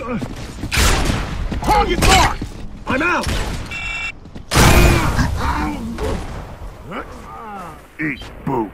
Target marked! I'm out! Eat boot.